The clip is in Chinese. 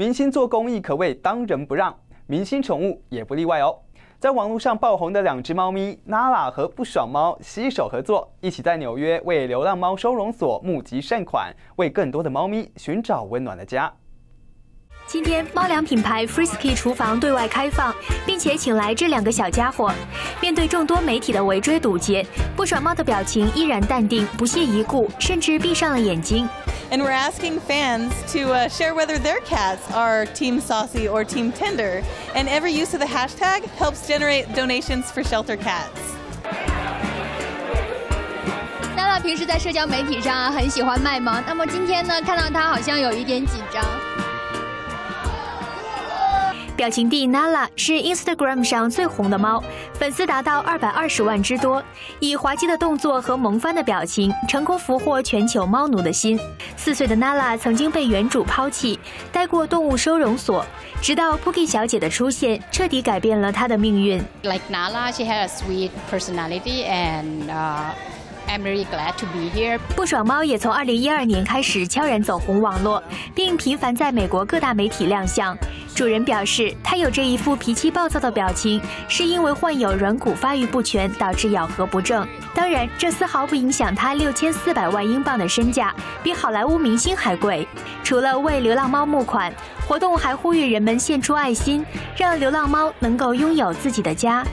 明星做公益可谓当仁不让，明星宠物也不例外哦。在网络上爆红的两只猫咪 Nala 和不爽猫携手合作，一起在纽约为流浪猫收容所募集善款，为更多的猫咪寻找温暖的家。今天，猫粮品牌 Frisky 厨房对外开放，并且请来这两个小家伙。面对众多媒体的围追堵截，不爽猫的表情依然淡定，不屑一顾，甚至闭上了眼睛。And we're asking fans to uh, share whether their cats are Team Saucy or Team Tender. And every use of the hashtag helps generate donations for shelter cats. 娜娜平时在社交媒体上啊，很喜欢卖萌。那么今天呢，看到她好像有一点紧张。 表情帝 Nala 是 Instagram 上最红的猫，粉丝达到二百二十万之多。以滑稽的动作和萌翻的表情，成功俘获全球猫奴的心。四岁的 Nala 曾经被原主抛弃，待过动物收容所，直到 Pookie 小姐的出现，彻底改变了她的命运。Like Nala, she has a sweet personality and. 不爽猫也从2012年开始悄然走红网络，并频繁在美国各大媒体亮相。主人表示，他有这一副脾气暴躁的表情，是因为患有软骨发育不全导致咬合不正。当然，这丝毫不影响他六千四百万英镑的身价，比好莱坞明星还贵。除了为流浪猫募款，活动还呼吁人们献出爱心，让流浪猫能够拥有自己的家。